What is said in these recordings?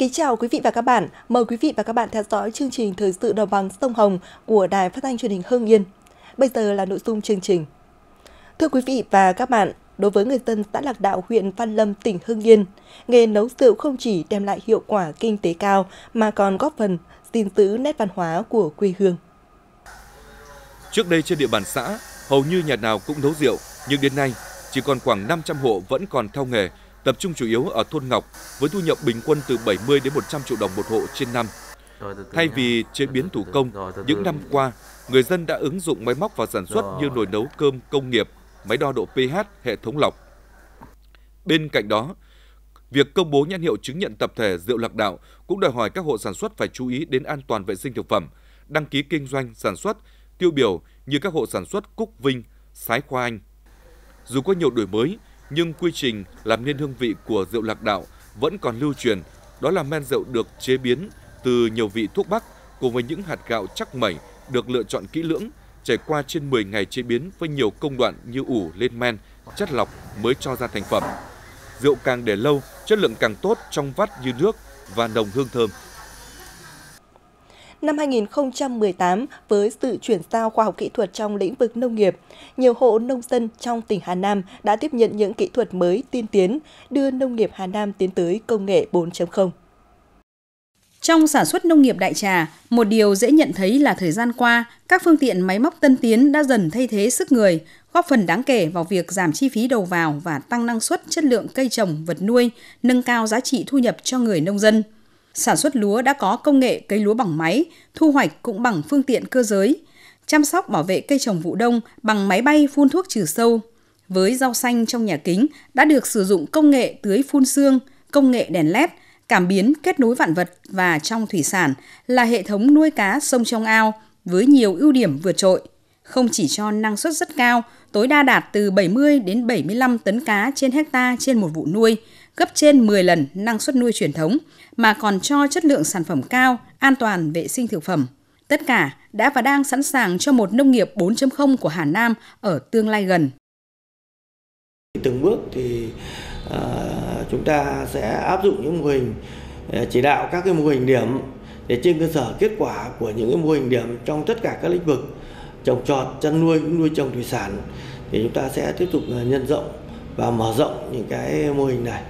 Kính chào quý vị và các bạn. Mời quý vị và các bạn theo dõi chương trình Thời sự đồng bằng sông Hồng của Đài Phát thanh Truyền hình Hưng Yên. Bây giờ là nội dung chương trình. Thưa quý vị và các bạn, đối với người dân xã Lạc Đạo, huyện Văn Lâm, tỉnh Hưng Yên, nghề nấu rượu không chỉ đem lại hiệu quả kinh tế cao mà còn góp phần gìn giữ nét văn hóa của quê hương. Trước đây trên địa bàn xã, hầu như nhà nào cũng nấu rượu, nhưng đến nay chỉ còn khoảng 500 hộ vẫn còn theo nghề, tập trung chủ yếu ở thôn Ngọc với thu nhập bình quân từ 70 đến 100 triệu đồng một hộ trên năm. Thay vì chế biến thủ công, những năm qua, người dân đã ứng dụng máy móc vào sản xuất như nồi nấu cơm công nghiệp, máy đo độ pH, hệ thống lọc. Bên cạnh đó, việc công bố nhãn hiệu chứng nhận tập thể rượu lạc đạo cũng đòi hỏi các hộ sản xuất phải chú ý đến an toàn vệ sinh thực phẩm, đăng ký kinh doanh sản xuất tiêu biểu như các hộ sản xuất Cúc Vinh, Sái Khoa Anh. Dù có nhiều đổi mới, nhưng quy trình làm nên hương vị của rượu lạc đạo vẫn còn lưu truyền, đó là men rượu được chế biến từ nhiều vị thuốc bắc cùng với những hạt gạo chắc mẩy được lựa chọn kỹ lưỡng, trải qua trên 10 ngày chế biến với nhiều công đoạn như ủ lên men, chất lọc mới cho ra thành phẩm. Rượu càng để lâu, chất lượng càng tốt trong vắt như nước và nồng hương thơm. Năm 2018, với sự chuyển giao khoa học kỹ thuật trong lĩnh vực nông nghiệp, nhiều hộ nông dân trong tỉnh Hà Nam đã tiếp nhận những kỹ thuật mới tiên tiến, đưa nông nghiệp Hà Nam tiến tới công nghệ 4.0. Trong sản xuất nông nghiệp đại trà, một điều dễ nhận thấy là thời gian qua, các phương tiện máy móc tân tiến đã dần thay thế sức người, góp phần đáng kể vào việc giảm chi phí đầu vào và tăng năng suất chất lượng cây trồng, vật nuôi, nâng cao giá trị thu nhập cho người nông dân. Sản xuất lúa đã có công nghệ cấy lúa bằng máy, thu hoạch cũng bằng phương tiện cơ giới, chăm sóc bảo vệ cây trồng vụ đông bằng máy bay phun thuốc trừ sâu. Với rau xanh trong nhà kính đã được sử dụng công nghệ tưới phun xương, công nghệ đèn led, cảm biến kết nối vạn vật và trong thủy sản là hệ thống nuôi cá sông trong ao với nhiều ưu điểm vượt trội. Không chỉ cho năng suất rất cao, tối đa đạt từ 70 đến 75 tấn cá trên hecta trên một vụ nuôi, gấp trên 10 lần năng suất nuôi truyền thống, mà còn cho chất lượng sản phẩm cao, an toàn vệ sinh thực phẩm. Tất cả đã và đang sẵn sàng cho một nông nghiệp 4.0 của Hà Nam ở tương lai gần. Từng bước thì uh, chúng ta sẽ áp dụng những mô hình à, chỉ đạo các cái mô hình điểm để trên cơ sở kết quả của những cái mô hình điểm trong tất cả các lĩnh vực trồng trọt, chăn nuôi, nuôi trồng thủy sản thì chúng ta sẽ tiếp tục à, nhân rộng và mở rộng những cái mô hình này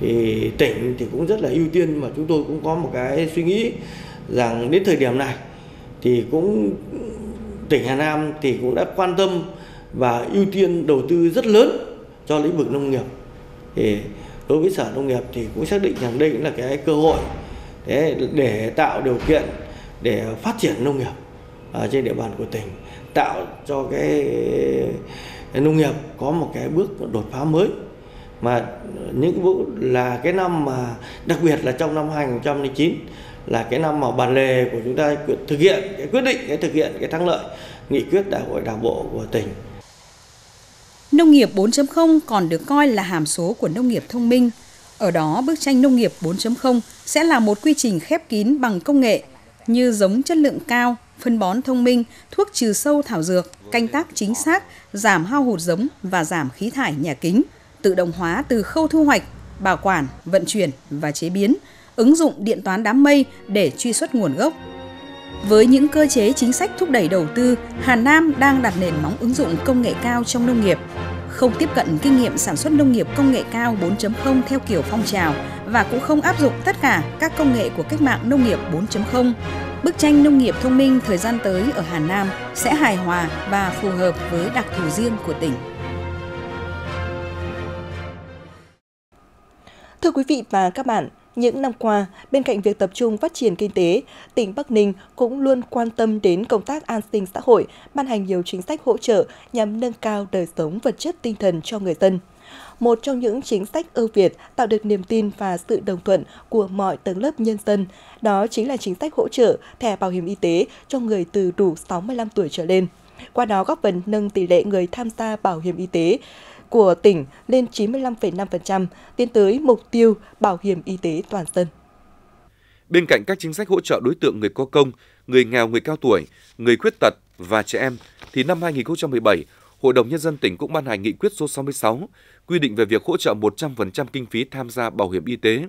thì tỉnh thì cũng rất là ưu tiên mà chúng tôi cũng có một cái suy nghĩ rằng đến thời điểm này thì cũng tỉnh Hà Nam thì cũng đã quan tâm và ưu tiên đầu tư rất lớn cho lĩnh vực nông nghiệp. Thì đối với sở nông nghiệp thì cũng xác định rằng đây cũng là cái cơ hội để, để tạo điều kiện để phát triển nông nghiệp ở trên địa bàn của tỉnh tạo cho cái nông nghiệp có một cái bước đột phá mới mà những vụ là cái năm mà đặc biệt là trong năm 2009 là cái năm mà bản lề của chúng ta thực hiện cái quyết định cái thực hiện cái thắng lợi nghị quyết đại hội đảng bộ của tỉnh. Nông nghiệp 4.0 còn được coi là hàm số của nông nghiệp thông minh. Ở đó, bức tranh nông nghiệp 4.0 sẽ là một quy trình khép kín bằng công nghệ như giống chất lượng cao, phân bón thông minh, thuốc trừ sâu thảo dược, canh tác chính xác, giảm hao hụt giống và giảm khí thải nhà kính tự động hóa từ khâu thu hoạch, bảo quản, vận chuyển và chế biến, ứng dụng điện toán đám mây để truy xuất nguồn gốc. Với những cơ chế chính sách thúc đẩy đầu tư, Hà Nam đang đặt nền móng ứng dụng công nghệ cao trong nông nghiệp, không tiếp cận kinh nghiệm sản xuất nông nghiệp công nghệ cao 4.0 theo kiểu phong trào và cũng không áp dụng tất cả các công nghệ của cách mạng nông nghiệp 4.0. Bức tranh nông nghiệp thông minh thời gian tới ở Hà Nam sẽ hài hòa và phù hợp với đặc thù riêng của tỉnh. Thưa quý vị và các bạn, những năm qua, bên cạnh việc tập trung phát triển kinh tế, tỉnh Bắc Ninh cũng luôn quan tâm đến công tác an sinh xã hội, ban hành nhiều chính sách hỗ trợ nhằm nâng cao đời sống vật chất tinh thần cho người dân. Một trong những chính sách ưu việt tạo được niềm tin và sự đồng thuận của mọi tầng lớp nhân dân, đó chính là chính sách hỗ trợ thẻ bảo hiểm y tế cho người từ đủ 65 tuổi trở lên. Qua đó góp phần nâng tỷ lệ người tham gia bảo hiểm y tế của tỉnh lên 95,5%, tiến tới mục tiêu bảo hiểm y tế toàn dân. Bên cạnh các chính sách hỗ trợ đối tượng người có công, người nghèo, người cao tuổi, người khuyết tật và trẻ em, thì năm 2017, Hội đồng Nhân dân tỉnh cũng ban hành nghị quyết số 66 quy định về việc hỗ trợ 100% kinh phí tham gia bảo hiểm y tế.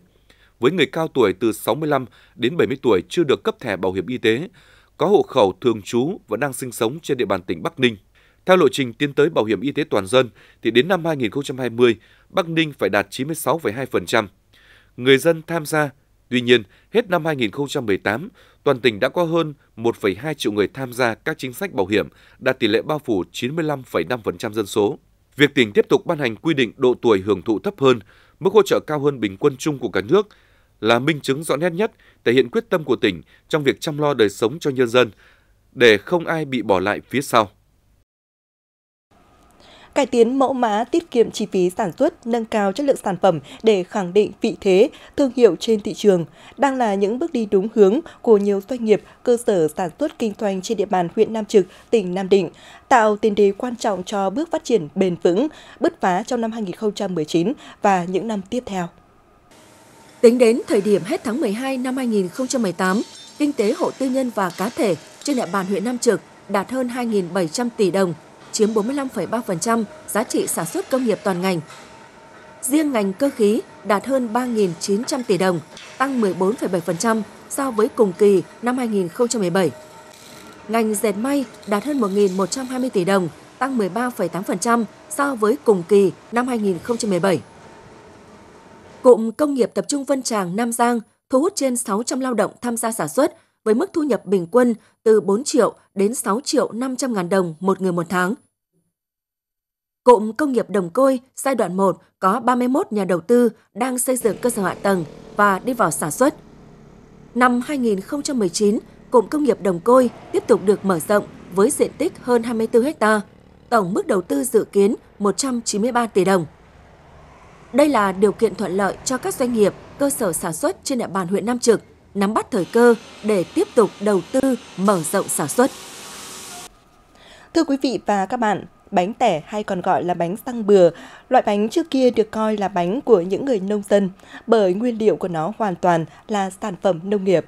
với người cao tuổi từ 65 đến 70 tuổi chưa được cấp thẻ bảo hiểm y tế, có hộ khẩu thường trú và đang sinh sống trên địa bàn tỉnh Bắc Ninh. Theo lộ trình tiến tới bảo hiểm y tế toàn dân thì đến năm 2020, Bắc Ninh phải đạt 96,2%. Người dân tham gia, tuy nhiên hết năm 2018, toàn tỉnh đã có hơn 1,2 triệu người tham gia các chính sách bảo hiểm, đạt tỷ lệ bao phủ 95,5% dân số. Việc tỉnh tiếp tục ban hành quy định độ tuổi hưởng thụ thấp hơn, mức hỗ trợ cao hơn bình quân chung của cả nước là minh chứng rõ nét nhất thể hiện quyết tâm của tỉnh trong việc chăm lo đời sống cho nhân dân để không ai bị bỏ lại phía sau. Cải tiến mẫu mã tiết kiệm chi phí sản xuất, nâng cao chất lượng sản phẩm để khẳng định vị thế, thương hiệu trên thị trường đang là những bước đi đúng hướng của nhiều doanh nghiệp, cơ sở sản xuất kinh doanh trên địa bàn huyện Nam Trực, tỉnh Nam Định, tạo tiền đề quan trọng cho bước phát triển bền vững, bứt phá trong năm 2019 và những năm tiếp theo. Tính đến thời điểm hết tháng 12 năm 2018, kinh tế hộ tư nhân và cá thể trên địa bàn huyện Nam Trực đạt hơn 2.700 tỷ đồng, chiếm 45,3% giá trị sản xuất công nghiệp toàn ngành. Riêng ngành cơ khí đạt hơn 3.900 tỷ đồng, tăng 14,7% so với cùng kỳ năm 2017. Ngành dệt may đạt hơn 1.120 tỷ đồng, tăng 13,8% so với cùng kỳ năm 2017. Cụm công nghiệp tập trung Vân Tràng Nam Giang thu hút trên 600 lao động tham gia sản xuất với mức thu nhập bình quân từ 4 triệu đến 6 triệu 500 ngàn đồng một người một tháng. Cụm công nghiệp Đồng Côi giai đoạn 1 có 31 nhà đầu tư đang xây dựng cơ sở hạ tầng và đi vào sản xuất. Năm 2019, cụm công nghiệp Đồng Côi tiếp tục được mở rộng với diện tích hơn 24 ha, tổng mức đầu tư dự kiến 193 tỷ đồng. Đây là điều kiện thuận lợi cho các doanh nghiệp, cơ sở sản xuất trên địa bàn huyện Nam Trực nắm bắt thời cơ để tiếp tục đầu tư mở rộng sản xuất. Thưa quý vị và các bạn, bánh tẻ hay còn gọi là bánh xăng bừa, loại bánh trước kia được coi là bánh của những người nông dân bởi nguyên liệu của nó hoàn toàn là sản phẩm nông nghiệp.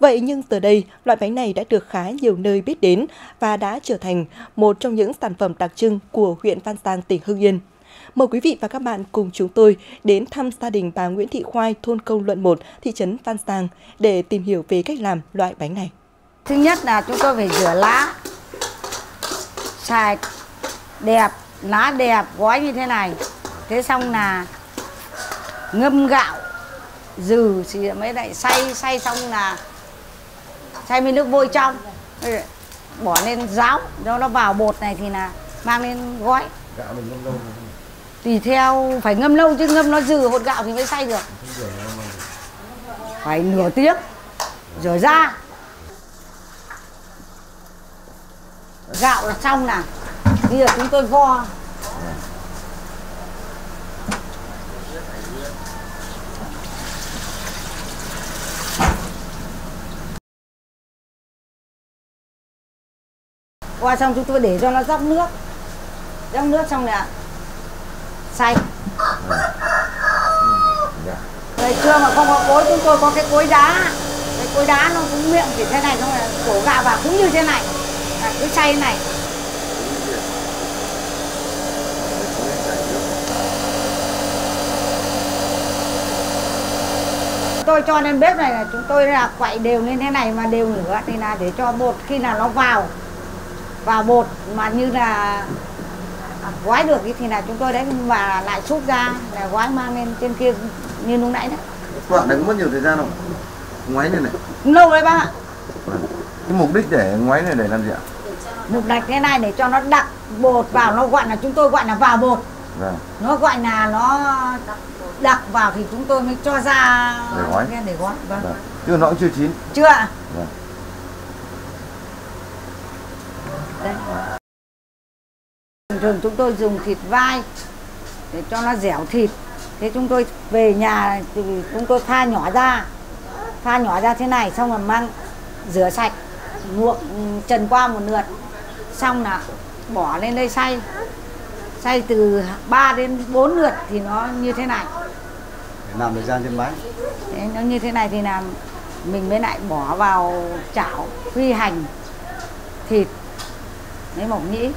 Vậy nhưng giờ đây, loại bánh này đã được khá nhiều nơi biết đến và đã trở thành một trong những sản phẩm đặc trưng của huyện Văn Giang, tỉnh Hưng Yên. Mời quý vị và các bạn cùng chúng tôi đến thăm gia đình bà Nguyễn Thị Khoai, thôn Công Luận 1, thị trấn Văn Giang để tìm hiểu về cách làm loại bánh này. Thứ nhất là chúng tôi phải rửa lá, xài đẹp, lá đẹp, gói như thế này. Thế xong là ngâm gạo, dừ thì mới lại xay, xay xong là xay với nước vôi trong. Bỏ lên ráo, cho nó vào bột này thì là mang lên gói. Gạo mình ngâm lâu tùy theo phải ngâm lâu chứ ngâm nó dừ hột gạo thì mới xay được phải nửa tiếng rửa ra gạo là xong nè bây giờ chúng tôi vo. Qua xong chúng tôi để cho nó dốc nước. Dốc nước xong nè xay. Ngày xưa mà không có cối, chúng tôi có cái cối đá. Cái cối đá nó cũng miệng chỉ thế này thôi là đổ gạo vào cũng như thế này. Là cứ xay này. Tôi cho lên bếp này là chúng tôi là quậy đều lên thế này mà đều nữa thì là để cho bột khi nào nó vào vào bột mà như là gói được thì là chúng tôi đấy và lại xúc ra là gói mang lên trên kia như lúc nãy đấy. Quạng đấy có mất nhiều thời gian không? Ngoáy này này. Lâu đấy bác ạ. Cái mục đích để ngoáy này để làm gì ạ? Mục đích cái này để cho nó đậm bột vào nó gọi là chúng tôi gọi là vào bột. Vâng. nó gọi là nó đặc vào thì chúng tôi mới cho ra để gói. để gói. Vâng. vâng. chứ nó cũng chưa chín. Chưa ạ. Vâng. đây. Thường chúng tôi dùng thịt vai để cho nó dẻo thịt. Thế chúng tôi về nhà thì chúng tôi pha nhỏ ra. Pha nhỏ ra thế này xong rồi mang rửa sạch luộc trần qua một lượt. Xong là bỏ lên đây xay. Xay từ 3 đến 4 lượt thì nó như thế này làm thời gian trên máy thế nó như thế này thì làm mình mới lại bỏ vào chảo phi hành thịt. Lấy mỏng nhĩ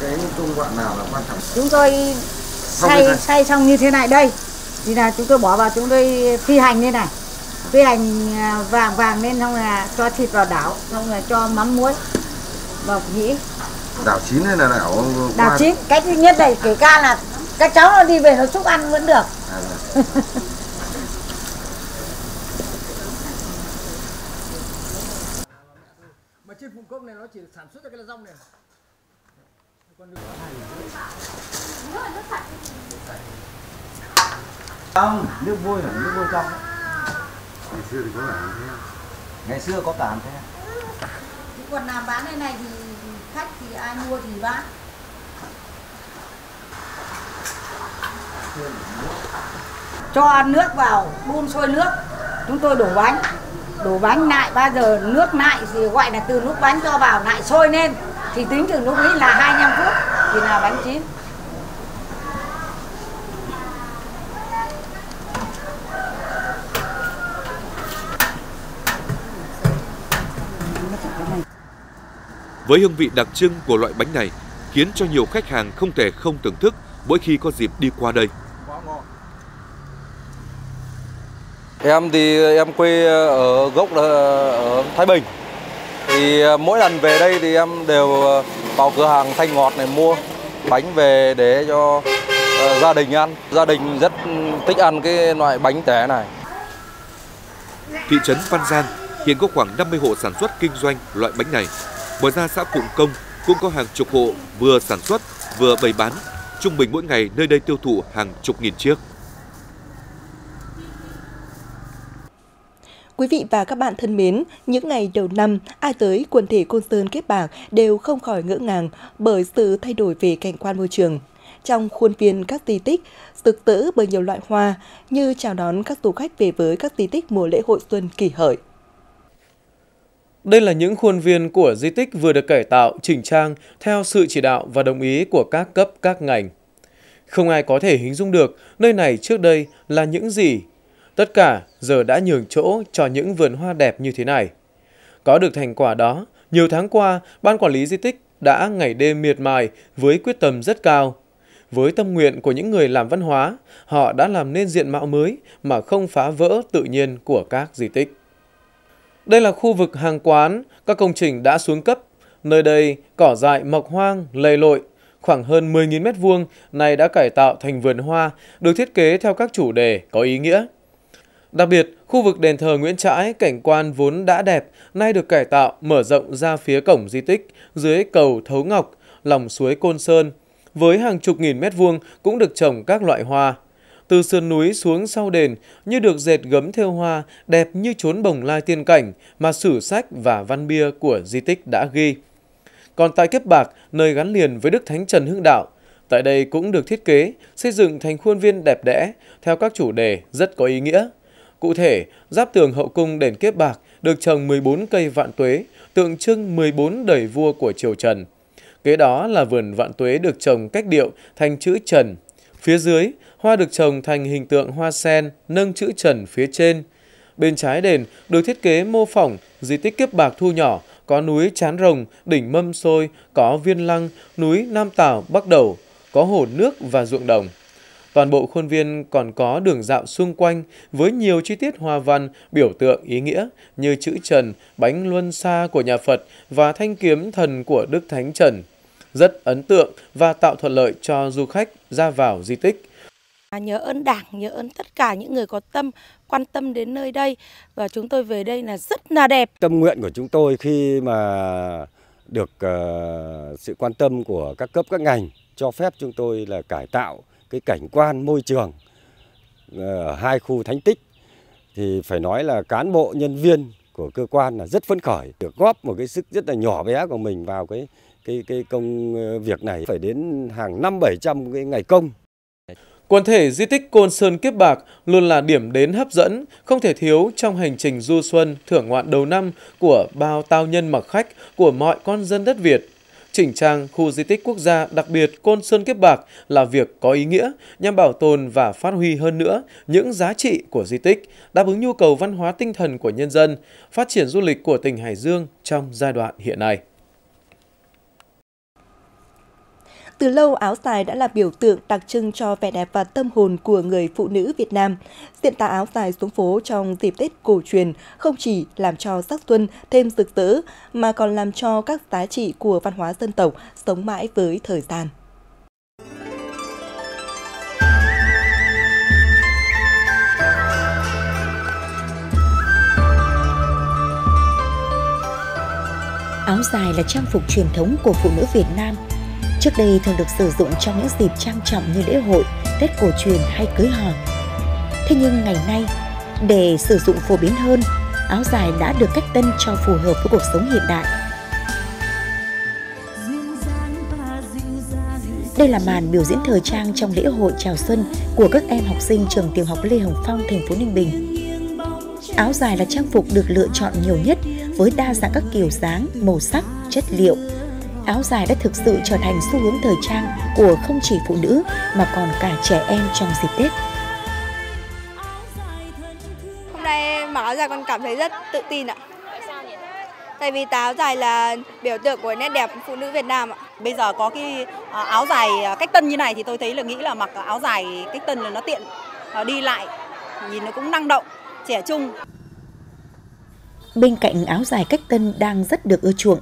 cái công đoạn nào là quan trọng? Chúng tôi xay xay xong như thế này đây. Thì là chúng tôi bỏ vào chúng tôi phi hành lên này. Phi hành à, vàng vàng lên xong là cho thịt vào đảo xong là cho mắm muối vào nhĩ đảo chín hay là đảo đảo qua? chín. Cách thứ nhất này kể ca là các cháu nó đi về nó xúc ăn vẫn được. À, vâng. mà trên phụng công này nó chỉ sản xuất ra cái là rong này trong nước vôi hả? Nước vôi trong. Ngày xưa thì có làm thế ngày xưa có làm thế còn làm bán này này thì khách thì ai mua thì bán. Cho nước vào đun sôi nước. Chúng tôi đổ bánh. Đổ bánh lại bao giờ nước lại thì gọi là từ lúc bánh cho vào lại sôi lên. Thì tính từ lúc ấy là 25 phút thì là bánh chín Với hương vị đặc trưng của loại bánh này khiến cho nhiều khách hàng không thể không thưởng thức mỗi khi có dịp đi qua đây. Em thì em quê ở gốc là ở Thái Bình. Thì mỗi lần về đây thì em đều vào cửa hàng Thanh Ngọt này mua bánh về để cho uh, gia đình ăn. Gia đình rất thích ăn cái loại bánh tẻ này. Thị trấn Văn Giang hiện có khoảng 50 hộ sản xuất kinh doanh loại bánh này. Ngoài ra xã Phụng Công cũng có hàng chục hộ vừa sản xuất vừa bày bán. Trung bình mỗi ngày nơi đây tiêu thụ hàng chục nghìn chiếc. Quý vị và các bạn thân mến, những ngày đầu năm, ai tới quần thể Côn Sơn Kiếp Bạc đều không khỏi ngỡ ngàng bởi sự thay đổi về cảnh quan môi trường. Trong khuôn viên các di tích, rực rỡ bởi nhiều loại hoa như chào đón các du khách về với các di tích mùa lễ hội xuân kỷ hợi. Đây là những khuôn viên của di tích vừa được cải tạo, chỉnh trang theo sự chỉ đạo và đồng ý của các cấp các ngành. Không ai có thể hình dung được nơi này trước đây là những gì. Tất cả giờ đã nhường chỗ cho những vườn hoa đẹp như thế này. Có được thành quả đó, nhiều tháng qua, Ban Quản lý Di tích đã ngày đêm miệt mài với quyết tâm rất cao. Với tâm nguyện của những người làm văn hóa, họ đã làm nên diện mạo mới mà không phá vỡ tự nhiên của các di tích. Đây là khu vực hàng quán, các công trình đã xuống cấp. Nơi đây, cỏ dại mọc hoang, lầy lội, khoảng hơn 10.000 m2 này đã cải tạo thành vườn hoa, được thiết kế theo các chủ đề có ý nghĩa. Đặc biệt, khu vực đền thờ Nguyễn Trãi, cảnh quan vốn đã đẹp, nay được cải tạo, mở rộng ra phía cổng di tích, dưới cầu Thấu Ngọc, lòng suối Côn Sơn. Với hàng chục nghìn mét vuông cũng được trồng các loại hoa. Từ sườn núi xuống sau đền như được dệt gấm theo hoa, đẹp như chốn bồng lai tiên cảnh mà sử sách và văn bia của di tích đã ghi. Còn tại Kiếp Bạc, nơi gắn liền với Đức Thánh Trần Hưng Đạo, tại đây cũng được thiết kế, xây dựng thành khuôn viên đẹp đẽ theo các chủ đề rất có ý nghĩa. Cụ thể, giáp tường hậu cung đền Kiếp Bạc được trồng 14 cây vạn tuế, tượng trưng 14 đời vua của triều Trần. Kế đó là vườn vạn tuế được trồng cách điệu thành chữ Trần. Phía dưới, hoa được trồng thành hình tượng hoa sen nâng chữ Trần phía trên. Bên trái đền được thiết kế mô phỏng di tích Kiếp Bạc thu nhỏ, có núi Chán Rồng, đỉnh Mâm Xôi, có Viên Lăng, núi Nam Tảo, Bắc Đầu, có hồ nước và ruộng đồng. Toàn bộ khuôn viên còn có đường dạo xung quanh với nhiều chi tiết hoa văn, biểu tượng ý nghĩa như chữ Trần, bánh luân xa của nhà Phật và thanh kiếm thần của Đức Thánh Trần. Rất ấn tượng và tạo thuận lợi cho du khách ra vào di tích. Nhớ ơn Đảng, nhớ ơn tất cả những người có tâm quan tâm đến nơi đây và chúng tôi về đây là rất là đẹp. Tâm nguyện của chúng tôi khi mà được uh, sự quan tâm của các cấp các ngành cho phép chúng tôi là cải tạo cái cảnh quan môi trường ờ, ở hai khu thánh tích thì phải nói là cán bộ nhân viên của cơ quan là rất phấn khởi được góp một cái sức rất là nhỏ bé của mình vào cái cái cái công ờ, việc này phải đến hàng năm bảy trăm cái ngày công Quần thể di tích Côn Sơn Kiếp Bạc luôn là điểm đến hấp dẫn, không thể thiếu trong hành trình du xuân thưởng ngoạn đầu năm của bao tao nhân mặc khách của mọi con dân đất Việt. Chỉnh trang khu di tích quốc gia đặc biệt Côn Sơn Kiếp Bạc là việc có ý nghĩa nhằm bảo tồn và phát huy hơn nữa những giá trị của di tích, đáp ứng nhu cầu văn hóa tinh thần của nhân dân, phát triển du lịch của tỉnh Hải Dương trong giai đoạn hiện nay. Từ lâu, áo dài đã là biểu tượng đặc trưng cho vẻ đẹp và tâm hồn của người phụ nữ Việt Nam. Diện tà áo dài xuống phố trong dịp Tết cổ truyền không chỉ làm cho sắc xuân thêm rực rỡ, mà còn làm cho các giá trị của văn hóa dân tộc sống mãi với thời gian. Áo dài là trang phục truyền thống của phụ nữ Việt Nam. Trước đây thường được sử dụng trong những dịp trang trọng như lễ hội, Tết cổ truyền hay cưới hỏi. Thế nhưng ngày nay, để sử dụng phổ biến hơn, áo dài đã được cách tân cho phù hợp với cuộc sống hiện đại. Đây là màn biểu diễn thời trang trong lễ hội chào xuân của các em học sinh trường tiểu học Lê Hồng Phong, thành phố Ninh Bình. Áo dài là trang phục được lựa chọn nhiều nhất với đa dạng các kiểu dáng, màu sắc, chất liệu. Áo dài đã thực sự trở thành xu hướng thời trang của không chỉ phụ nữ mà còn cả trẻ em trong dịp Tết. Hôm nay em mặc áo dài con cảm thấy rất tự tin ạ. Tại vì áo dài là biểu tượng của nét đẹp phụ nữ Việt Nam ạ. Bây giờ có cái à, áo dài cách tân như này thì tôi thấy là nghĩ là mặc áo dài cách tân là nó tiện à, đi lại, nhìn nó cũng năng động, trẻ trung. Bên cạnh áo dài cách tân đang rất được ưa chuộng,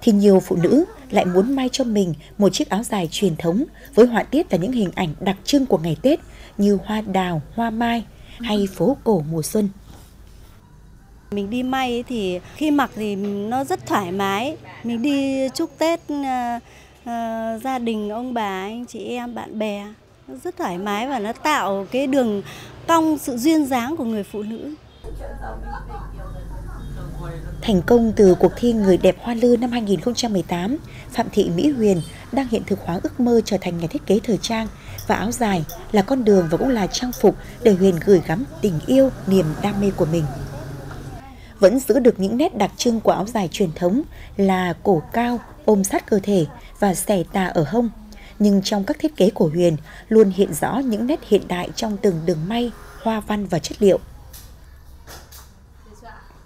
thì nhiều phụ nữ lại muốn may cho mình một chiếc áo dài truyền thống với họa tiết là những hình ảnh đặc trưng của ngày Tết như hoa đào, hoa mai hay phố cổ mùa xuân. Mình đi may thì khi mặc thì nó rất thoải mái. Mình đi chúc Tết uh, uh, gia đình, ông bà, anh chị em, bạn bè. Nó rất thoải mái và nó tạo cái đường cong sự duyên dáng của người phụ nữ. Thành công từ cuộc thi Người đẹp Hoa Lư năm 2018, Phạm Thị Mỹ Huyền đang hiện thực hóa ước mơ trở thành nhà thiết kế thời trang và áo dài là con đường và cũng là trang phục để Huyền gửi gắm tình yêu, niềm đam mê của mình. Vẫn giữ được những nét đặc trưng của áo dài truyền thống là cổ cao, ôm sát cơ thể và xẻ tà ở hông. Nhưng trong các thiết kế của Huyền luôn hiện rõ những nét hiện đại trong từng đường may, hoa văn và chất liệu.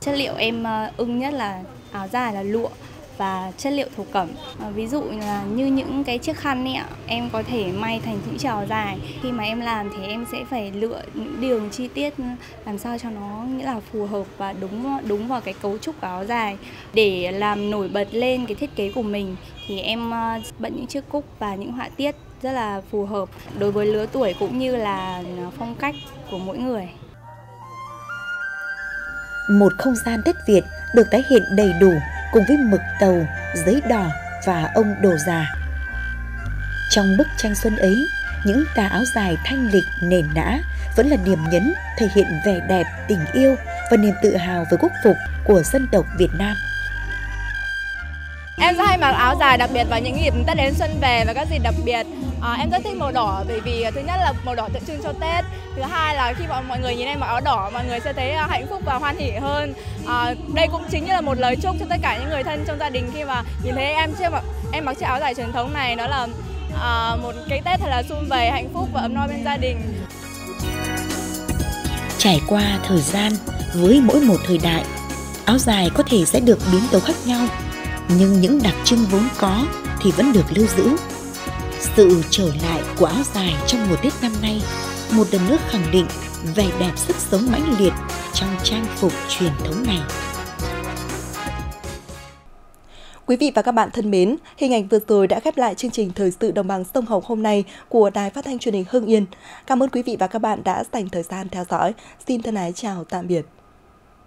Chất liệu em ờ, ưng nhất là áo dài là lụa và chất liệu thổ cẩm. À, ví dụ là như những cái chiếc khăn ấy ạ, em có thể may thành những trò dài. Khi mà em làm thì em sẽ phải lựa những đường chi tiết ừ, làm sao cho nó nghĩa là phù hợp và đúng đúng vào cái cấu trúc áo dài để làm nổi bật lên cái thiết kế của mình thì em ờ, bận những chiếc cúc và những họa tiết rất là phù hợp đối với lứa tuổi cũng như là phong cách của mỗi người một không gian Tết Việt được tái hiện đầy đủ cùng với mực tàu, giấy đỏ và ông đồ già. Trong bức tranh xuân ấy, những tà áo dài thanh lịch nền nã vẫn là điểm nhấn thể hiện vẻ đẹp, tình yêu và niềm tự hào với quốc phục của dân tộc Việt Nam. Em rất hay mặc áo dài đặc biệt vào những dịp Tết đến xuân về và các dịp đặc biệt. À, em rất thích màu đỏ bởi vì ờ, thứ nhất là màu đỏ tượng trưng cho Tết. Thứ hai là khi mọi người nhìn em mặc áo đỏ mọi người sẽ thấy ờ, hạnh phúc và hoan hỉ hơn. À, đây cũng chính như là một lời chúc cho tất cả những người thân trong gia đình khi mà nhìn thấy em chiếc em mặc chiếc áo dài truyền thống này đó là à, một cái Tết thật là sum vầy hạnh phúc và ấm no bên gia đình. Trải qua thời gian với mỗi một thời đại, áo dài có thể sẽ được biến tấu khác nhau nhưng những đặc trưng vốn có thì vẫn được lưu giữ. Sự trở lại của áo dài trong mùa Tết năm nay một lần nữa khẳng định vẻ đẹp sức sống mãnh liệt trong trang phục truyền thống này. Quý vị và các bạn thân mến, hình ảnh vừa rồi đã khép lại chương trình Thời sự đồng bằng sông Hồng hôm nay của Đài Phát thanh Truyền hình Hưng Yên. Cảm ơn quý vị và các bạn đã dành thời gian theo dõi. Xin thân ái chào tạm biệt.